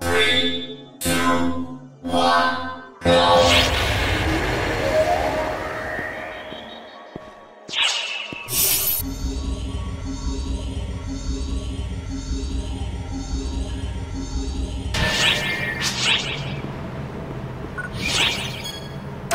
Three, two, one.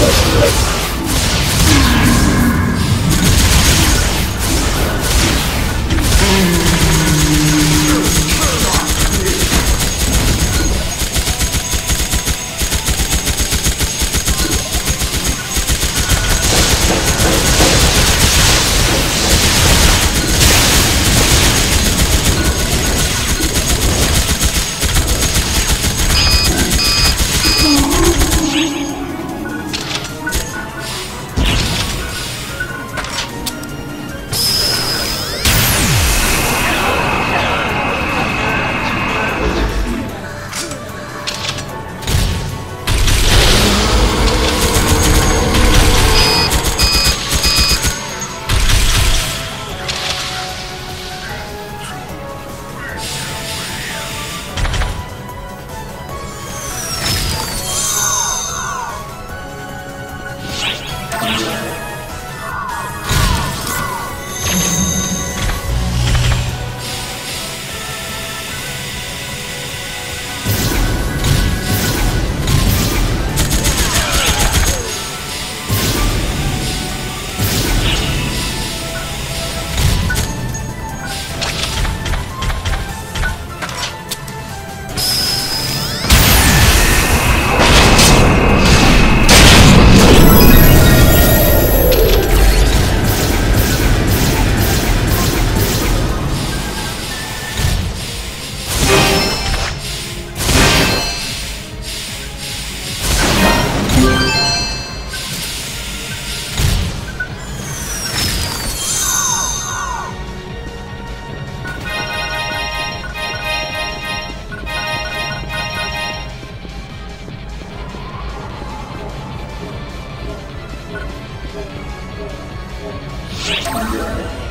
Let's go. Yeah. やった!